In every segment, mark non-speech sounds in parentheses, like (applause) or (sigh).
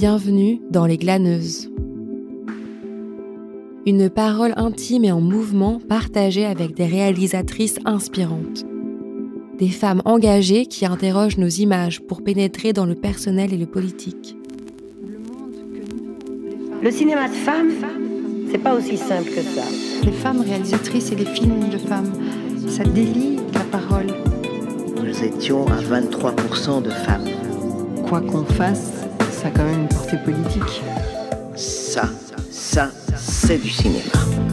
Bienvenue dans Les Glaneuses. Une parole intime et en mouvement partagée avec des réalisatrices inspirantes. Des femmes engagées qui interrogent nos images pour pénétrer dans le personnel et le politique. Le cinéma de femmes, c'est pas aussi simple que ça. Les femmes réalisatrices et les films de femmes, ça délie la parole. Nous étions à 23% de femmes. Quoi qu'on fasse, ça a quand même une portée politique. Ça, ça, c'est du cinéma.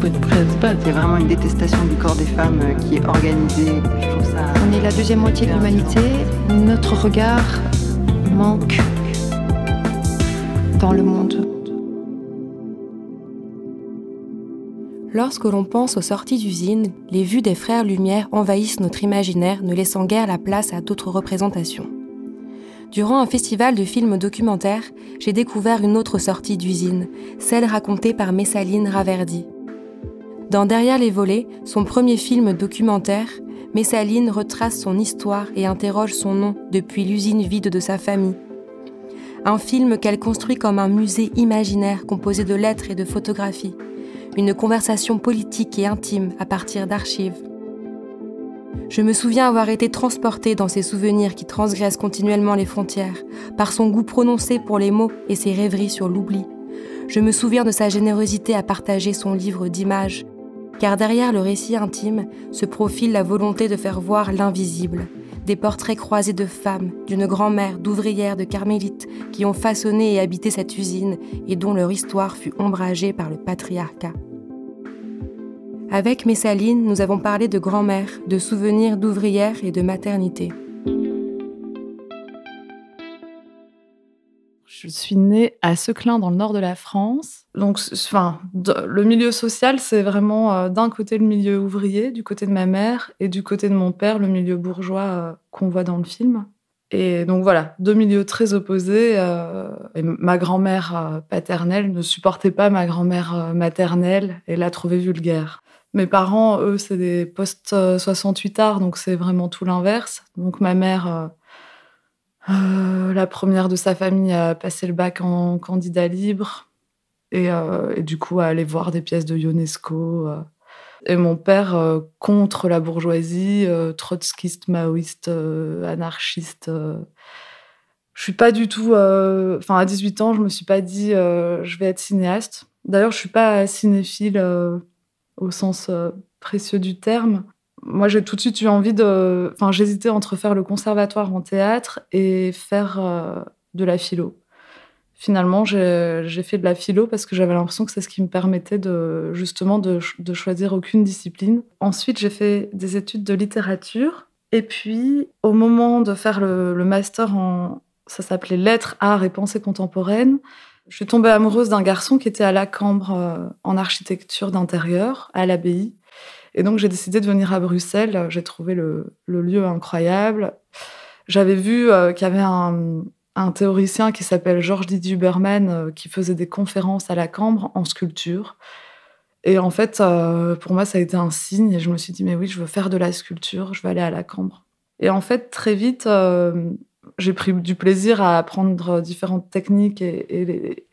C'est vraiment une détestation du corps des femmes euh, qui est organisée. Je trouve ça... On est la deuxième moitié de l'humanité. Notre regard manque dans le monde. Lorsque l'on pense aux sorties d'usines, les vues des frères Lumière envahissent notre imaginaire, ne laissant guère la place à d'autres représentations. Durant un festival de films documentaires, j'ai découvert une autre sortie d'usine, celle racontée par Messaline Raverdi. Dans Derrière les volets, son premier film documentaire, Messaline retrace son histoire et interroge son nom depuis l'usine vide de sa famille. Un film qu'elle construit comme un musée imaginaire composé de lettres et de photographies. Une conversation politique et intime à partir d'archives. Je me souviens avoir été transportée dans ses souvenirs qui transgressent continuellement les frontières, par son goût prononcé pour les mots et ses rêveries sur l'oubli. Je me souviens de sa générosité à partager son livre d'images, car derrière le récit intime se profile la volonté de faire voir l'invisible, des portraits croisés de femmes, d'une grand-mère, d'ouvrières, de carmélites qui ont façonné et habité cette usine et dont leur histoire fut ombragée par le patriarcat. Avec Messaline, nous avons parlé de grand-mère, de souvenirs d'ouvrière et de maternité. Je suis née à Seclin, dans le nord de la France. Donc, enfin, le milieu social, c'est vraiment euh, d'un côté le milieu ouvrier, du côté de ma mère, et du côté de mon père, le milieu bourgeois euh, qu'on voit dans le film. Et donc voilà, deux milieux très opposés. Euh, ma grand-mère paternelle ne supportait pas ma grand-mère maternelle et l'a trouvée vulgaire. Mes parents, eux, c'est des post-68 arts, donc c'est vraiment tout l'inverse. Donc ma mère, euh, euh, la première de sa famille, a passé le bac en candidat libre et, euh, du coup a allé voir des pièces de Ionesco. Et mon père, contre la bourgeoisie, trotskiste, maoïste, anarchiste. je suis pas du tout. Enfin, à 18 ans, je me suis pas dit je vais être cinéaste. D'ailleurs, je suis pas cinéphile au sens euh, précieux du terme. Moi, j'ai tout de suite eu envie de. Enfin, j'hésitais entre faire le conservatoire en théâtre et faire euh, de la philo. Finalement, j'ai fait de la philo parce que j'avais l'impression que c'est ce qui me permettait de justement de, choisir aucune discipline. Ensuite, j'ai fait des études de littérature. Et puis, au moment de faire le, le master en, ça s'appelait Lettres, Arts et Pensée contemporaine, je suis tombée amoureuse d'un garçon qui était à la Cambre euh, en architecture d'intérieur, à l'abbaye. Et donc, j'ai décidé de venir à Bruxelles. J'ai trouvé le, lieu incroyable. J'avais vu euh, qu'il y avait un, théoricien qui s'appelle Georges Didier Huberman euh, qui faisait des conférences à la Cambre en sculpture. Et en fait, pour moi, ça a été un signe. Et je me suis dit, mais oui, je veux faire de la sculpture, je veux aller à la Cambre. Et en fait, très vite, j'ai pris du plaisir à apprendre différentes techniques et,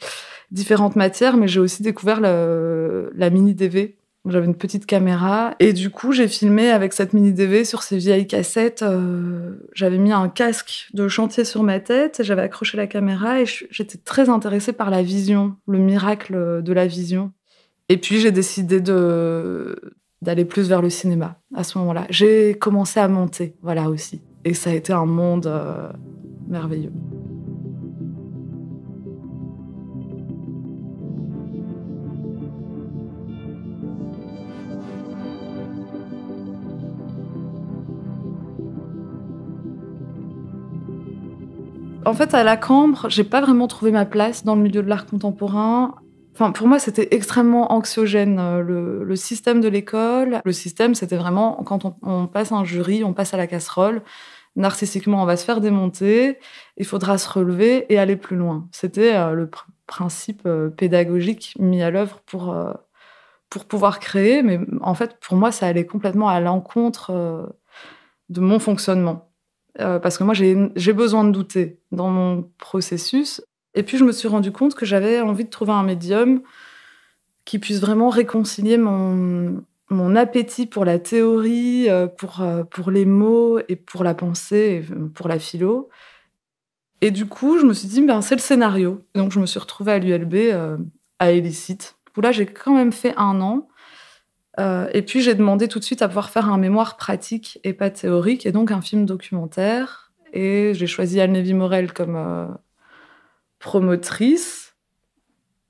différentes matières, mais j'ai aussi découvert la mini DV. J'avais une petite caméra et du coup j'ai filmé avec cette mini DV sur ces vieilles cassettes. Euh, j'avais mis un casque de chantier sur ma tête, j'avais accroché la caméra et j'étais très intéressée par la vision, le miracle de la vision. Et puis j'ai décidé d'aller plus vers le cinéma à ce moment-là. J'ai commencé à monter, voilà aussi. Et ça a été un monde euh, merveilleux. En fait, à la Cambre, j'ai pas vraiment trouvé ma place dans le milieu de l'art contemporain. Enfin, pour moi, c'était extrêmement anxiogène, euh, le, système de l'école. Le système, c'était vraiment quand on, passe un jury, on passe à la casserole narcissiquement, on va se faire démonter, il faudra se relever et aller plus loin. C'était euh, le principe euh, pédagogique mis à l'œuvre pour, pour pouvoir créer, mais en fait, pour moi, ça allait complètement à l'encontre de mon fonctionnement. parce que moi, j'ai besoin de douter dans mon processus. Et puis je me suis rendu compte que j'avais envie de trouver un médium qui puisse vraiment réconcilier mon, mon appétit pour la théorie, euh, pour, euh, pour les mots et pour la pensée, et pour la philo. Et du coup, je me suis dit, ben, c'est le scénario. Donc, je me suis retrouvée à l'ULB, euh, à Illicite, où là, j'ai quand même fait un an. et puis, j'ai demandé tout de suite à pouvoir faire un mémoire pratique et pas théorique, et donc un film documentaire. Et j'ai choisi Anne Morel comme promotrice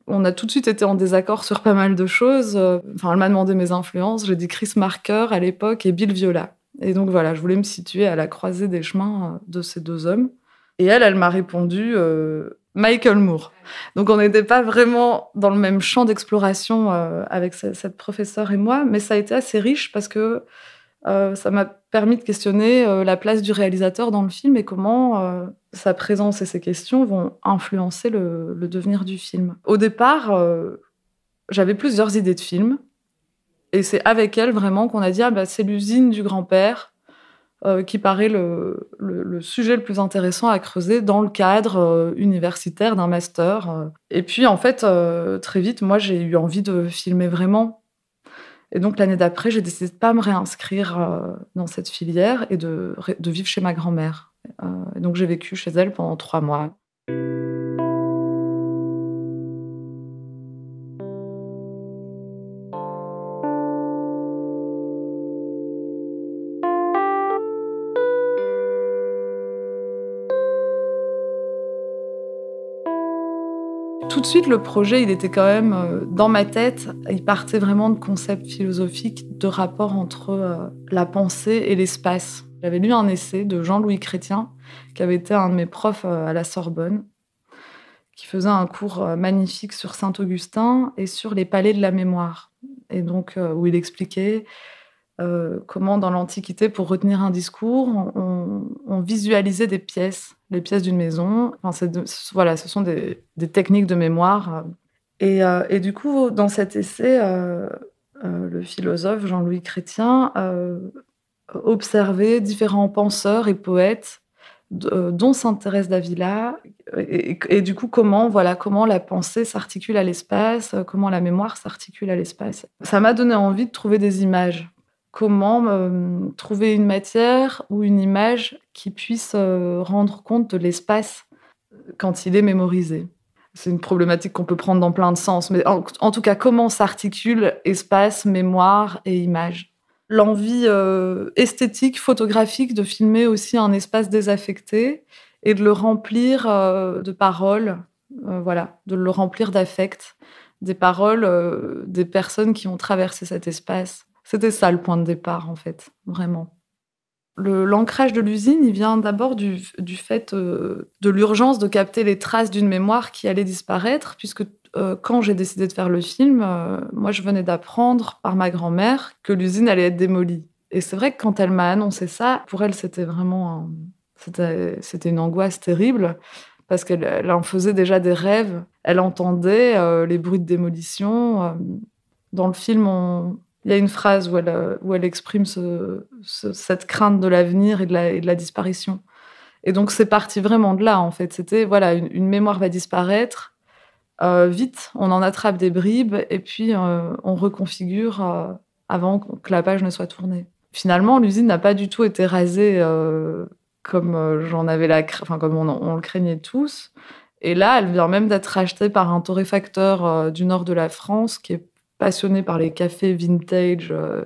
on a tout de suite été en désaccord sur pas mal de choses. Enfin, elle m'a demandé mes influences. J'ai dit Chris Marker à l'époque et Bill Viola. Et donc voilà, je voulais me situer à la croisée des chemins euh, de ces deux hommes. Et elle, elle m'a répondu euh, Michael Moore. Donc on n'était pas vraiment dans le même champ d'exploration euh, avec cette professeure et moi, mais ça a été assez riche parce que euh, ça m'a permis de questionner euh, la place du réalisateur dans le film et comment euh, sa présence et ses questions vont influencer le, devenir du film. Au départ, j'avais plusieurs idées de film. Et c'est avec elle vraiment qu'on a dit ah, bah, c'est l'usine du grand-père qui paraît le, sujet le plus intéressant à creuser dans le cadre universitaire d'un master. Et puis en fait, très vite, moi j'ai eu envie de filmer vraiment et donc l'année d'après, j'ai décidé de pas me réinscrire euh, dans cette filière et de, de vivre chez ma grand-mère. Euh, donc j'ai vécu chez elle pendant trois mois. Tout de suite, le projet, il était quand même euh, dans ma tête. Il partait vraiment de concepts philosophiques, de rapport entre euh, la pensée et l'espace. J'avais lu un essai de Jean-Louis Chrétien, qui avait été un de mes profs euh, à la Sorbonne, qui faisait un cours magnifique sur Saint-Augustin et sur les palais de la mémoire. Et donc, où il expliquait comment dans l'Antiquité, pour retenir un discours, on, visualisait des pièces, les pièces d'une maison. Enfin, voilà, ce sont des, techniques de mémoire. Et, euh, et, du coup, dans cet essai, euh, le philosophe Jean-Louis Chrétien observait différents penseurs et poètes dont s'intéresse Davila et, et, du coup comment voilà comment la pensée s'articule à l'espace comment la mémoire s'articule à l'espace ça m'a donné envie de trouver des images comment euh, trouver une matière ou une image qui puisse euh, rendre compte de l'espace quand il est mémorisé. C'est une problématique qu'on peut prendre dans plein de sens, mais en, tout cas, comment s'articule espace, mémoire et image. L'envie euh, esthétique, photographique de filmer aussi un espace désaffecté et de le remplir de paroles, voilà, de le remplir d'affect, des paroles des personnes qui ont traversé cet espace c'était ça le point de départ, en fait, vraiment. L'ancrage de l'usine, il vient d'abord du, fait euh, de l'urgence de capter les traces d'une mémoire qui allait disparaître, puisque euh, quand j'ai décidé de faire le film, euh, moi je venais d'apprendre par ma grand-mère que l'usine allait être démolie. Et c'est vrai que quand elle m'a annoncé ça, pour elle c'était vraiment c'était une angoisse terrible parce qu'elle en faisait déjà des rêves. Elle entendait les bruits de démolition. Dans le film, on, il y a une phrase où elle, euh, exprime cette crainte de l'avenir et, de la disparition. Et donc, c'est parti vraiment de là, en fait. C'était, voilà, une, mémoire va disparaître. Euh, vite, on en attrape des bribes et puis euh, on reconfigure avant que la page ne soit tournée. Finalement, l'usine n'a pas du tout été rasée comme j'en avais la, enfin comme on, on, le craignait tous. Et là, elle vient même d'être rachetée par un torréfacteur du nord de la France qui est passionné par les cafés vintage. Euh,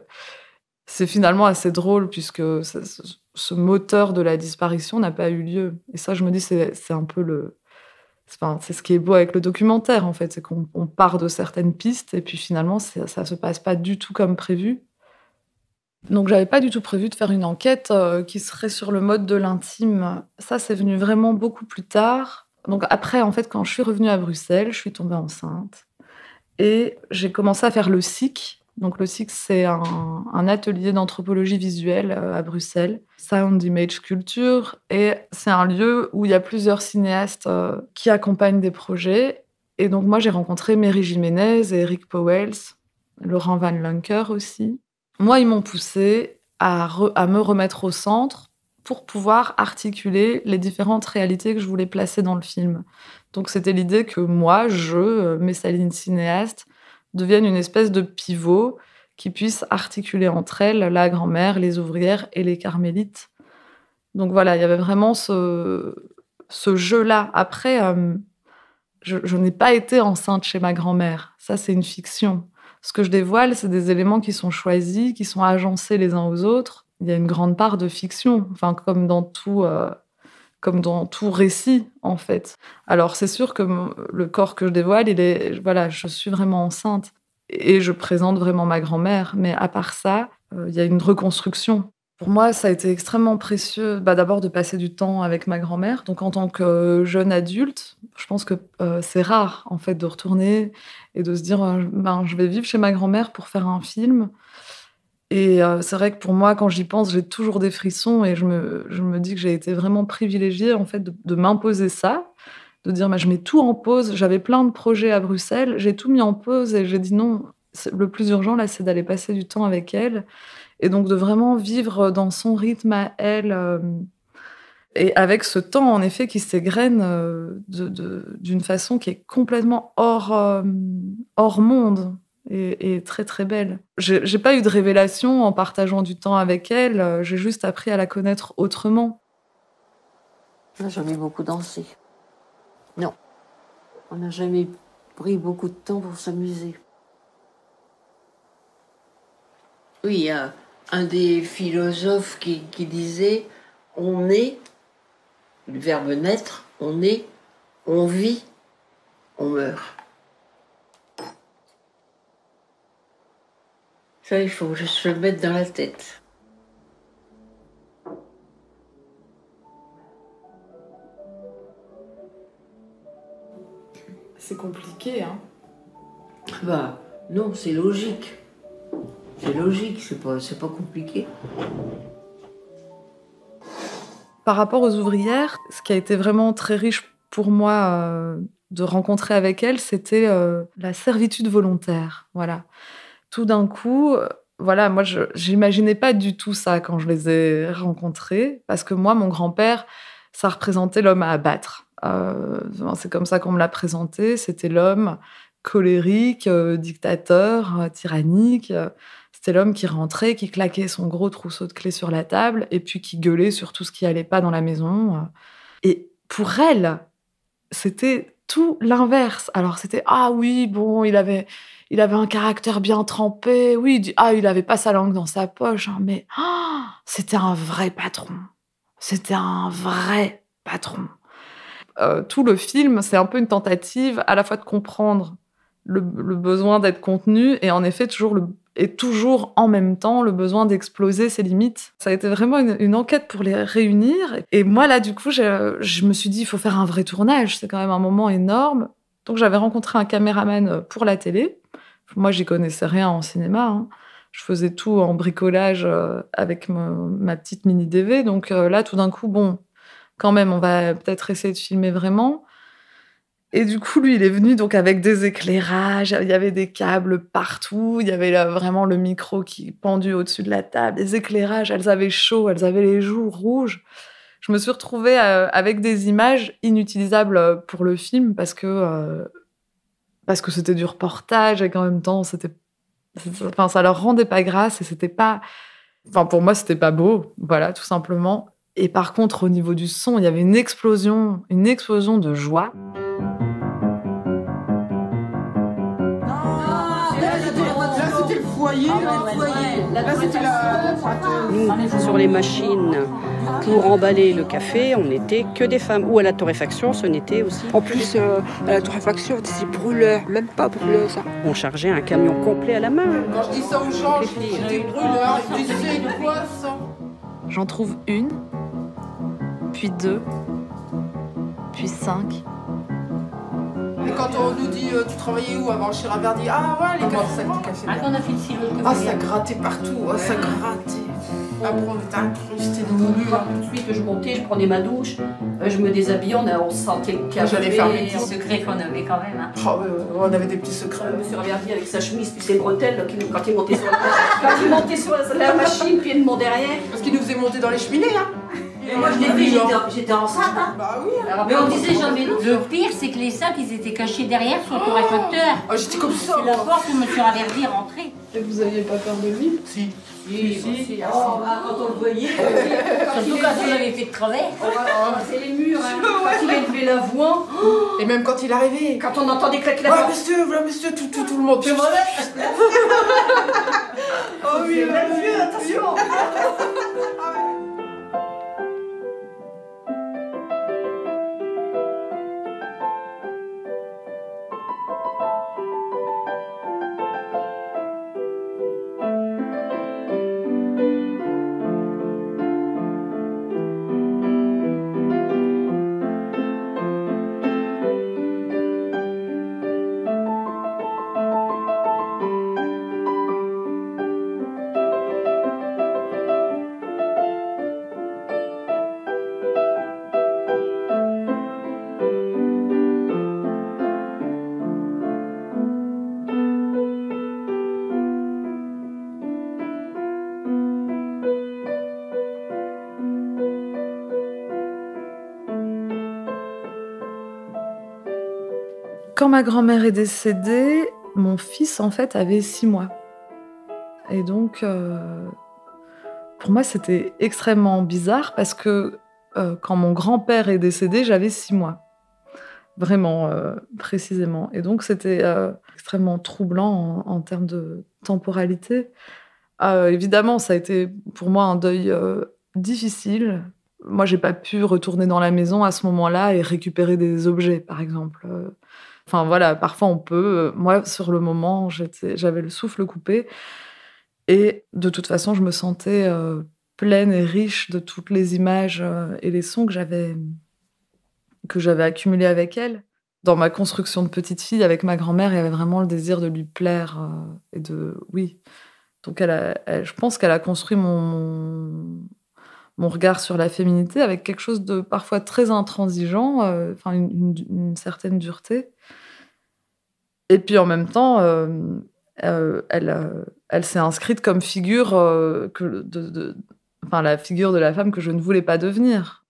c'est finalement assez drôle puisque ce moteur de la disparition n'a pas eu lieu. Et ça, je me dis, c'est un peu le. C'est ce qui est beau avec le documentaire, en fait, c'est qu'on part de certaines pistes et puis finalement, ça ne se passe pas du tout comme prévu. Donc, j'avais pas du tout prévu de faire une enquête euh, qui serait sur le mode de l'intime. Ça, c'est venu vraiment beaucoup plus tard. Donc, après, en fait, quand je suis revenue à Bruxelles, je suis tombée enceinte. Et j'ai commencé à faire le SIC. Donc le SIC, c'est un, atelier d'anthropologie visuelle euh, à Bruxelles, Sound Image Culture. Et c'est un lieu où il y a plusieurs cinéastes euh, qui accompagnent des projets. Et donc moi, j'ai rencontré Mary Jiménez et Eric Powells, Laurent Van Lunker aussi. Moi, ils m'ont poussé à, à me remettre au centre pour pouvoir articuler les différentes réalités que je voulais placer dans le film. Donc c'était l'idée que moi, je, euh, Messaline cinéaste, devienne une espèce de pivot qui puisse articuler entre elles la grand-mère, les ouvrières et les carmélites. Donc voilà, il y avait vraiment ce, jeu-là. Après, euh, je, n'ai pas été enceinte chez ma grand-mère. Ça, c'est une fiction. Ce que je dévoile, c'est des éléments qui sont choisis, qui sont agencés les uns aux autres. Il y a une grande part de fiction, enfin, comme dans tout, euh, comme dans tout récit, en fait. Alors, c'est sûr que le corps que je dévoile, il est, voilà, je suis vraiment enceinte et je présente vraiment ma grand-mère. Mais à part ça, euh, il y a une reconstruction. Pour moi, ça a été extrêmement précieux, bah, d'abord de passer du temps avec ma grand-mère. Donc, en tant que jeune adulte, je pense que euh, c'est rare, en fait, de retourner et de se dire, euh, ben, je vais vivre chez ma grand-mère pour faire un film. Et euh, c'est vrai que pour moi, quand j'y pense, j'ai toujours des frissons et je me, dis que j'ai été vraiment privilégiée, en fait, de, m'imposer ça, de dire, bah, je mets tout en pause. J'avais plein de projets à Bruxelles, j'ai tout mis en pause et j'ai dit non, le plus urgent, là, c'est d'aller passer du temps avec elle et donc de vraiment vivre dans son rythme à elle. Euh, et avec ce temps, en effet, qui s'égrène euh, d'une façon qui est complètement hors monde et, très très belle. J'ai pas eu de révélation en partageant du temps avec elle, j'ai juste appris à la connaître autrement. On jamais beaucoup dansé. Non. On n'a jamais pris beaucoup de temps pour s'amuser. Oui, il y a un des philosophes qui, disait on est, le verbe naître, on est, on vit, on meurt. Ça, il faut que je se le mette dans la tête. C'est compliqué, hein Bah, non, c'est logique. C'est logique, c'est pas, pas compliqué. Par rapport aux ouvrières, ce qui a été vraiment très riche pour moi euh, de rencontrer avec elles, c'était euh, la servitude volontaire. Voilà. Tout d'un coup, euh, voilà, moi, je n'imaginais pas du tout ça quand je les ai rencontrées, parce que moi, mon grand-père, ça représentait l'homme à abattre. c'est comme ça qu'on me l'a présenté. C'était l'homme colérique, dictateur, tyrannique. C'était l'homme qui rentrait, qui claquait son gros trousseau de clés sur la table et puis qui gueulait sur tout ce qui allait pas dans la maison. Et pour elle, c'était tout l'inverse. Alors c'était ah oui, bon, il avait il avait un caractère bien trempé. Oui, ah, il avait pas sa langue dans sa poche, hein, mais ah, c'était un vrai patron. C'était un vrai patron. Euh, tout le film, c'est un peu une tentative à la fois de comprendre le, le besoin d'être contenu et en effet toujours le, et toujours en même temps le besoin d'exploser ses limites. Ça a été vraiment une, enquête pour les réunir. Et moi, là, du coup, je me suis dit, il faut faire un vrai tournage. C'est quand même un moment énorme. Donc, j'avais rencontré un caméraman pour la télé. Moi, j'y connaissais rien en cinéma. Hein. Je faisais tout en bricolage euh, avec ma petite mini DV. Donc euh, là, tout d'un coup, bon, quand même, on va peut-être essayer de filmer vraiment. Et du coup, lui, il est venu donc avec des éclairages, il y avait des câbles partout, il y avait vraiment le micro qui pendu au-dessus de la table, des éclairages, elles avaient chaud, elles avaient les joues rouges. Je me suis retrouvée euh, avec des images inutilisables pour le film parce que euh, parce que c'était du reportage et qu'en même temps c'était enfin ça leur rendait pas grâce et c'était pas enfin pour moi c'était pas beau, voilà, tout simplement. Et par contre au niveau du son, il y avait une explosion, une explosion de joie. Nous, sur les machines pour emballer le café, on n'était que des femmes. Ou à la torréfaction, ce n'était aussi. En plus, euh, à la torréfaction, c'est brûleur, même pas brûleur ça. On chargeait un camion complet à la main. Quand je dis ça aux gens, je brûleur, ils disent quoi ça J'en trouve une, puis deux, puis cinq. Et quand on nous dit euh, tu travaillais où avant chez Raverdi Ah ouais, les cafés, café. Ah, qu'on a fait le Ah, ça grattait partout, ah, ça grattait. Après, on était incrusté de moulu. Tout de suite, je montais, je prenais ma douche, euh, je me déshabillais, on, on sentait le café. J'allais faire mes petits secrets qu'on avait quand même. Hein. Oh, on avait des petits secrets. Monsieur Raverdi avec sa chemise, puis ses bretelles, quand il montait sur la, (laughs) quand il montait sur la machine, puis de mon derrière. Parce qu'il nous faisait monter dans les cheminées, hein Mais moi, je l'ai fait, j'étais- enceinte. Hein. Bah oui. Mais on disait jamais. Le pire, c'est que les sacs, ils étaient cachés derrière sur le torréfacteur. Ah, j'étais comme ça. C'est la porte où M. Raverdi est rentré. Et vous aviez pas peur de lui Si. Si, si. Oh, bah, quand on le voyait. Surtout quand on avait fait de travers. C'est les murs, hein. (laughs) Quand il a élevé la voix, Et même quand il est arrivé. quand on entendait claquer la Voilà, porte. monsieur, voilà, monsieur, tout, tout, tout le monde. (laughs) Oh oui, monsieur, attention. (laughs) Quand ma grand-mère est décédée, mon fils en fait avait six mois. Et donc, euh, pour moi, c'était extrêmement bizarre parce que euh, quand mon grand-père est décédé, j'avais six mois. Vraiment, euh, précisément. Et donc, c'était extrêmement troublant en, en termes de temporalité. Évidemment, ça a été pour moi un deuil difficile. Moi, j'ai pas pu retourner dans la maison à ce moment-là et récupérer des objets, par exemple. Enfin voilà, parfois on peut. euh, Moi, sur le moment, j'avais le souffle coupé. Et de toute façon, je me sentais euh, pleine et riche de toutes les images euh, et les sons que j'avais que j'avais accumulés avec elle. Dans ma construction de petite fille avec ma grand-mère, il y avait vraiment le désir de lui plaire et de oui. Donc elle, a- elle- je pense qu'elle a construit mon, mon regard sur la féminité avec quelque chose de parfois très intransigeant, euh, une, certaine dureté. Et puis en même temps, euh, euh, elle, elle s'est inscrite comme figure, de, la figure de la femme que je ne voulais pas devenir.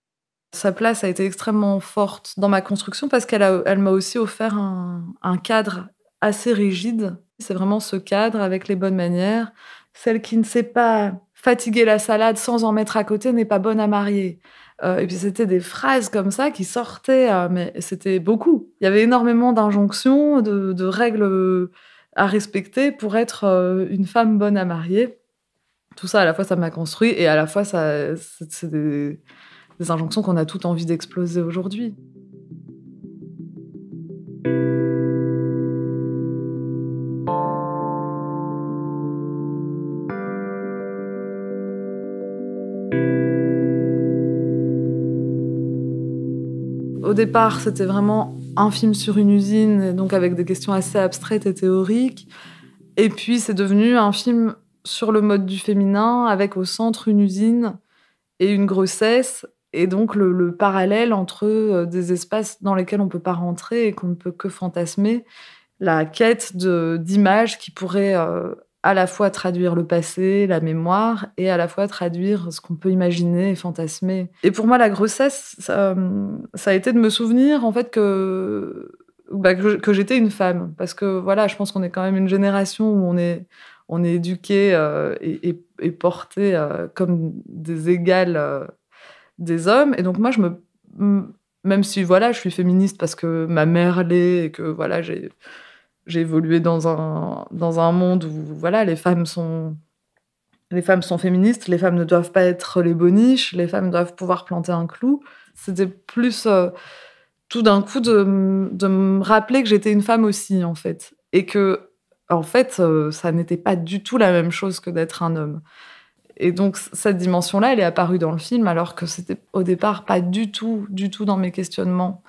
Sa place a été extrêmement forte dans ma construction parce qu'elle m'a aussi offert un cadre assez rigide. C'est vraiment ce cadre avec les bonnes manières. Celle qui ne sait pas fatiguer la salade sans en mettre à côté n'est pas bonne à marier. Euh, et puis c'était des phrases comme ça qui sortaient, euh, mais c'était beaucoup. Il y avait énormément d'injonctions, de, règles à respecter pour être euh, une femme bonne à marier. Tout ça, à la fois, ça m'a construit et à la fois, ça, c'est c'est des, des injonctions qu'on a toutes envie d'exploser aujourd'hui. Départ, c'était vraiment un film sur une usine, donc avec des questions assez abstraites et théoriques. Et puis, c'est devenu un film sur le mode du féminin, avec au centre une usine et une grossesse, et donc le, le parallèle entre euh, des espaces dans lesquels on ne peut pas rentrer et qu'on ne peut que fantasmer, la quête d'images qui pourraient euh, à la fois traduire le passé, la mémoire, et à la fois traduire ce qu'on peut imaginer et fantasmer. Et pour moi, la grossesse, ça, a été de me souvenir en fait que, bah, que, que j'étais une femme. Parce que voilà, je pense qu'on est quand même une génération où on est, on est éduqué euh, et, et, porté euh, comme des égales euh, des hommes. Et donc moi, je me... Même si voilà, je suis féministe parce que ma mère l'est et que voilà, j'ai j'ai évolué dans un, dans un monde où voilà, les femmes sont les femmes sont féministes, les femmes ne doivent pas être les boniches, les femmes doivent pouvoir planter un clou. C'était plus euh, tout d'un coup de, de me rappeler que j'étais une femme aussi, en fait. Et que, en fait, euh, ça n'était pas du tout la même chose que d'être un homme. Et donc, cette dimension-là, elle est apparue dans le film, alors que c'était au départ pas du tout, du tout dans mes questionnements.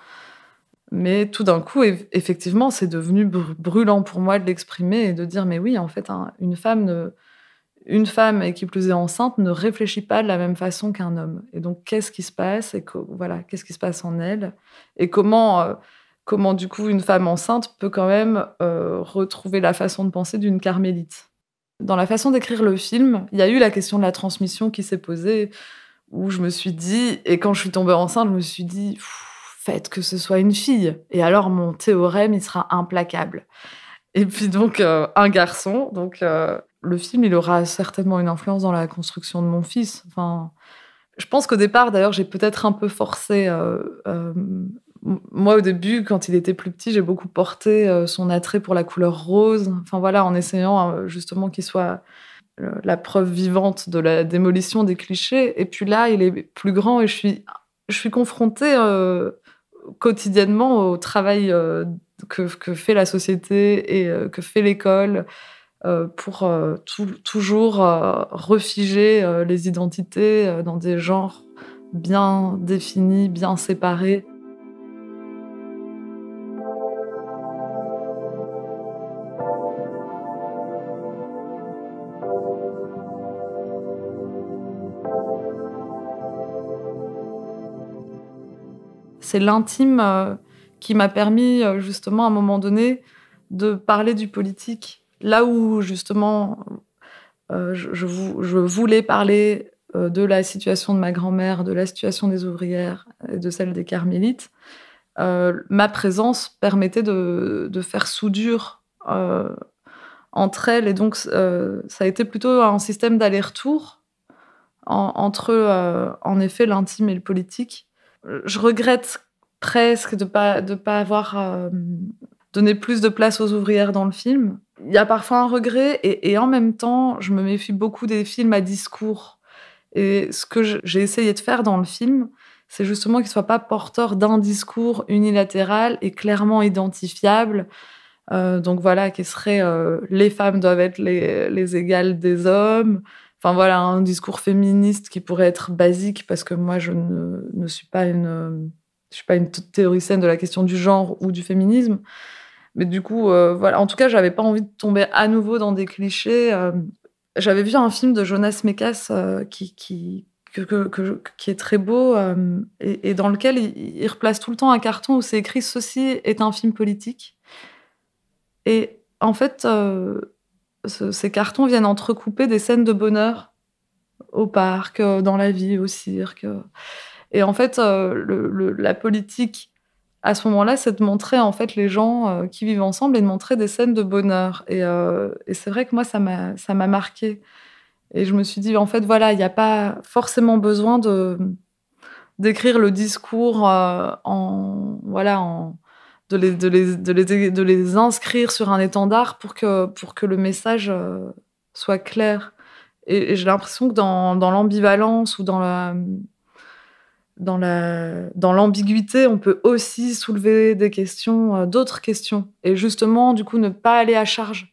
Mais tout d'un coup, eff- effectivement, c'est devenu br- brûlant pour moi de l'exprimer et de dire, mais oui, en fait, un- une femme ne, une femme et qui plus est enceinte ne réfléchit pas de la même façon qu'un homme. Et donc, qu'est-ce qui se passe et co- voilà, qu'est-ce qui se passe en elle et comment, euh, comment du coup une femme enceinte peut quand même euh, retrouver la façon de penser d'une carmélite. Dans la façon d'écrire le film, il y a eu la question de la transmission qui s'est posée, où je me suis dit, et quand je suis tombée enceinte, je me suis dit, faites que ce soit une fille. Et alors mon théorème, il sera implacable. Et puis donc euh, un garçon. Donc euh, le film, il aura certainement une influence dans la construction de mon fils. Enfin, je pense qu'au départ, d'ailleurs, j'ai peut-être un peu forcé. Euh, moi, au début, quand il était plus petit, j'ai beaucoup porté son attrait pour la couleur rose. Enfin voilà, en essayant justement qu'il soit la preuve vivante de la démolition des clichés. Et puis là, il est plus grand et je suis, je suis confrontée quotidiennement au travail que, fait la société et euh, que fait l'école euh, pour euh, toujours refiger les identités dans des genres bien définis, bien séparés. C'est l'intime qui m'a permis euh, justement à un moment donné de parler du politique. Là où justement euh, je, voulais parler euh, de la situation de ma grand-mère, de la situation des ouvrières et de celle des carmélites, ma présence permettait de, faire soudure entre elles. Et donc, ça a été plutôt un système d'aller-retour entre, en effet, l'intime et le politique. Je regrette presque de pas de pas avoir euh, donné plus de place aux ouvrières dans le film. Il y a parfois un regret et, en même temps, je me méfie beaucoup des films à discours. Et ce que j'ai essayé de faire dans le film, c'est justement qu'il ne soit pas porteur d'un discours unilatéral et clairement identifiable. Euh, donc voilà, qui serait euh, les femmes doivent être les, les, égales des hommes. Enfin voilà, un discours féministe qui pourrait être basique parce que moi je ne, suis pas une je suis pas une théoricienne de la question du genre ou du féminisme. Mais du coup, euh, voilà. En tout cas, j'avais pas envie de tomber à nouveau dans des clichés. Euh. j'avais vu un film de Jonas Mekas euh, qui, qui, qui est très beau et, dans lequel il, replace tout le temps un carton où c'est écrit Ceci est un film politique. Et en fait, ces cartons viennent entrecouper des scènes de bonheur au parc, dans la vie, au cirque. Et en fait, euh, la politique, à ce moment-là, c'est de montrer en fait les gens euh, qui vivent ensemble et de montrer des scènes de bonheur. Et, euh, c'est vrai que moi, ça m'a, ça m'a marqué. Et je me suis dit, en fait, voilà, il n'y a pas forcément besoin de d'écrire le discours en voilà en de les, de, les, de, les, inscrire sur un étendard pour que, pour que le message soit clair. Et, et j'ai l'impression que dans, dans l'ambivalence ou dans la, dans la dans l'ambiguïté, on peut aussi soulever des questions, euh, d'autres questions, et justement, du coup, ne pas aller à charge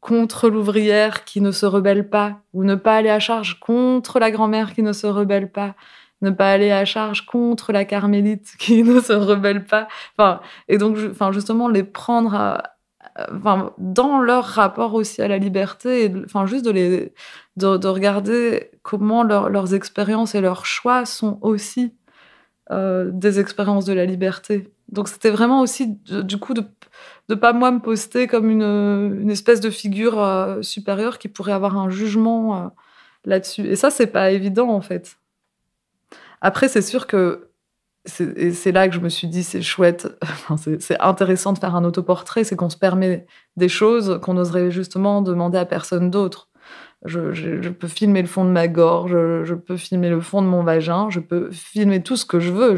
contre l'ouvrière qui ne se rebelle pas, ou ne pas aller à charge contre la grand-mère qui ne se rebelle pas, ne pas aller à charge contre la carmélite (laughs) qui ne se rebelle pas. Enfin, et donc, enfin, justement, les prendre enfin, dans leur rapport aussi à la liberté, et, enfin, juste de, les, de, de regarder comment leurs expériences et leurs choix sont aussi euh, des expériences de la liberté. Donc c'était vraiment aussi du coup de ne pas moi me poster comme une, une espèce de figure euh, supérieure qui pourrait avoir un jugement euh, là-dessus. Et ça c'est pas évident en fait. Après c'est sûr que c'est là que je me suis dit c'est chouette, (laughs) c'est intéressant de faire un autoportrait, c'est qu'on se permet des choses qu'on n'oserait justement demander à personne d'autre. Je, peux filmer le fond de ma gorge, je, peux filmer le fond de mon vagin, je peux filmer tout ce que je veux.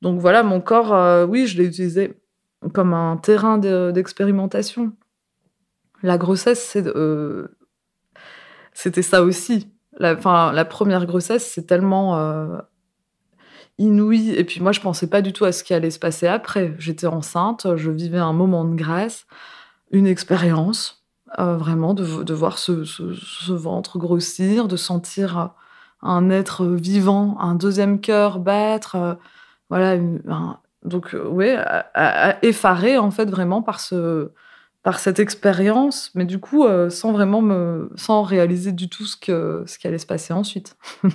Donc voilà, mon corps, euh, oui, je l'ai utilisé comme un terrain d'expérimentation. La grossesse, euh, c'était ça aussi. La, la première grossesse, c'est tellement euh, inouï. Et puis moi, je pensais pas du tout à ce qui allait se passer après. J'étais enceinte, je vivais un moment de grâce, une expérience euh, vraiment de, voir ce, ventre grossir, de sentir un être vivant, un deuxième cœur battre, euh, voilà, donc euh, oui, effaré en fait vraiment par ce par cette expérience, mais du coup sans vraiment me sans réaliser du tout ce que ce qui allait se passer ensuite. (laughs)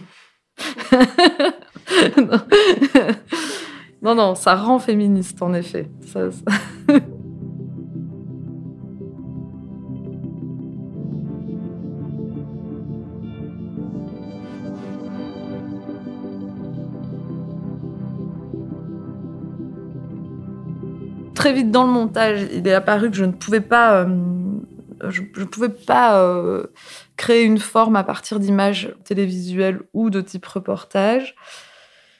(laughs) non. non, ça rend féministe en effet. Très vite dans le montage, il est apparu que je ne pouvais pas, euh, je, pouvais pas euh, créer une forme à partir d'images télévisuelles ou de type reportage.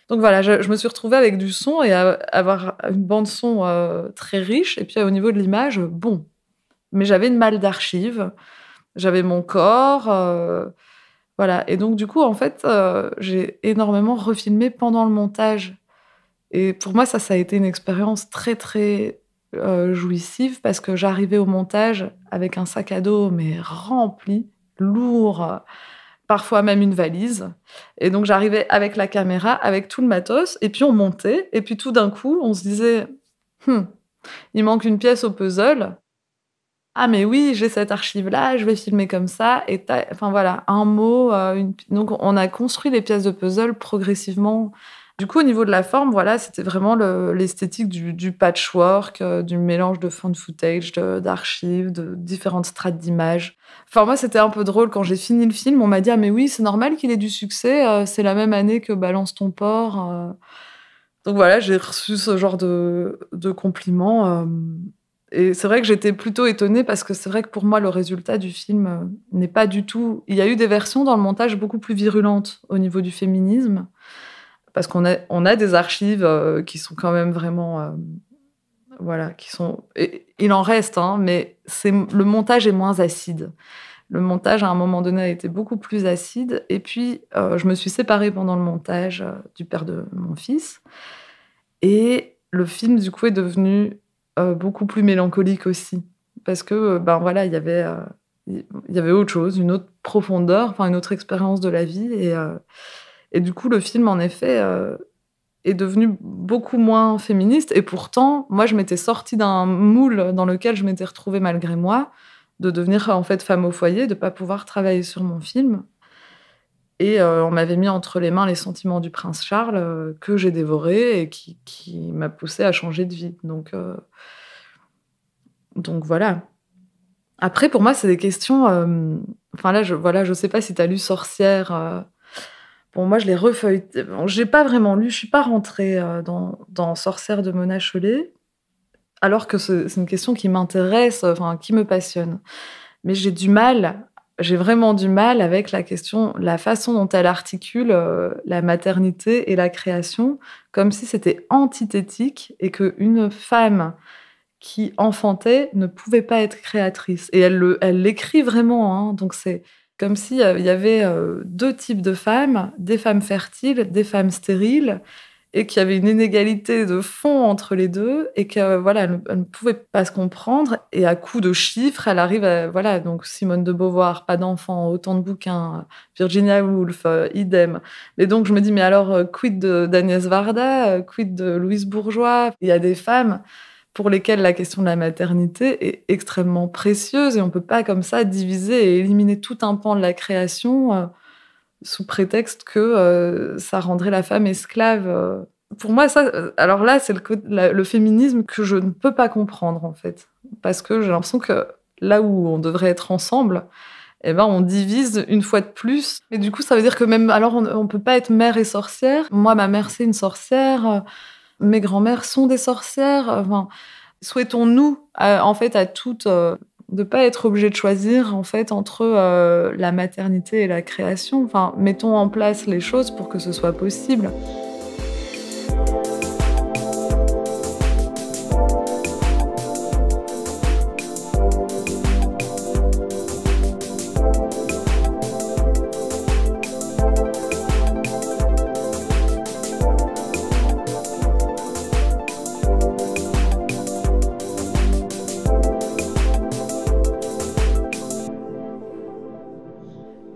Donc voilà, je, me suis retrouvée avec du son et avoir une bande son euh, très riche. Et puis au niveau de l'image, bon. Mais j'avais une malle d'archives, j'avais mon corps. euh, voilà. Et donc du coup, en fait, euh, j'ai énormément refilmé pendant le montage. Et pour moi, ça, ça a été une expérience très, très jouissive parce que j'arrivais au montage avec un sac à dos, mais rempli, lourd, parfois même une valise. Et donc, j'arrivais avec la caméra, avec tout le matos, et puis on montait. Et puis tout d'un coup, on se disait, Hmm, il manque une pièce au puzzle. Ah, mais oui, j'ai cette archive-là, je vais filmer comme ça. Et enfin voilà, un mot. euh. Donc, on a construit les pièces de puzzle progressivement. Du coup, au niveau de la forme, voilà, c'était vraiment le- l'esthétique du, patchwork, euh, du mélange de found footage, d'archives, de, différentes strates d'images. Enfin, moi, c'était un peu drôle quand j'ai fini le film. On m'a dit, ah, mais oui, c'est normal qu'il ait du succès. euh, c'est la même année que Balance ton porc. euh. Donc voilà, j'ai reçu ce genre de, de compliments. et c'est vrai que j'étais plutôt étonnée parce que c'est vrai que pour moi, le résultat du film n'est pas du tout. Il y a eu des versions dans le montage beaucoup plus virulentes au niveau du féminisme. Parce qu'on a, des archives euh, qui sont quand même vraiment. euh, voilà, qui sont. il en reste, hein, mais c'est, le montage est moins acide. Le montage, à un moment donné, a été beaucoup plus acide. Et puis, euh, je me suis séparée pendant le montage du père de mon fils. Et le film, du coup, est devenu beaucoup plus mélancolique aussi. Parce que, ben voilà, il y avait, il y avait autre chose, une autre profondeur, enfin, une autre expérience de la vie. Et, et du coup, le film, en effet, euh, est devenu beaucoup moins féministe. Et pourtant, moi, je m'étais sortie d'un moule dans lequel je m'étais retrouvée malgré moi, de devenir en fait femme au foyer, de pas pouvoir travailler sur mon film. Et euh, on m'avait mis entre les mains les sentiments du prince Charles euh, que j'ai dévoré et qui, m'a poussée à changer de vie. Donc, donc voilà. Après, pour moi, c'est des questions. Enfin là, je voilà, je sais pas si tu as lu Sorcière. Bon, moi, je l'ai refeuilleté. Bon, j'ai pas vraiment lu. Je suis pas rentrée euh, dans, dans Sorcière de Mona Chollet, alors que c'est une question qui m'intéresse, enfin qui me passionne. Mais j'ai du mal j'ai vraiment du mal avec la question, la façon dont elle articule euh, la maternité et la création, comme si c'était antithétique et qu'une femme qui enfantait ne pouvait pas être créatrice. Et elle le- elle l'écrit vraiment, hein. donc c'est comme s'il y avait euh, deux types de femmes, des femmes fertiles, des femmes stériles, et qu'il y avait une inégalité de fond entre les deux et que voilà ne- pouvait pas se comprendre et à coup de chiffres elle arrive à voilà donc Simone de Beauvoir pas d'enfants autant de bouquins Virginia Woolf euh, idem. Et donc je me dis mais alors euh, quid d'Agnès Varda quid de Louise Bourgeois? Il y a des femmes pour lesquelles la question de la maternité est extrêmement précieuse et on peut pas comme ça diviser et éliminer tout un pan de la création euh, sous prétexte que euh, ça rendrait la femme esclave. euh. Pour moi, ça, alors là, c'est le, le féminisme que je ne peux pas comprendre en fait, parce que j'ai l'impression que là où on devrait être ensemble, eh ben on divise une fois de plus. Et du coup, ça veut dire que même alors on, on peut pas être mère et sorcière. Moi, ma mère c'est une sorcière. Mes grands-mères sont des sorcières. Enfin, souhaitons-nous euh, en fait à toutes euh, de pas être obligé de choisir en fait entre euh, la maternité et la création. Enfin, mettons en place les choses pour que ce soit possible.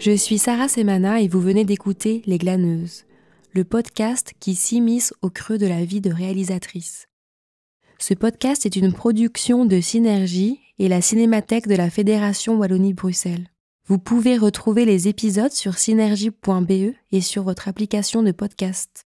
Je suis Sarah Semana et vous venez d'écouter Les Glaneuses, le podcast qui s'immisce au creux de la vie de réalisatrice. Ce podcast est une production de Synergie et la Cinémathèque de la Fédération Wallonie-Bruxelles. Vous pouvez retrouver les épisodes sur synergie.be et sur votre application de podcast.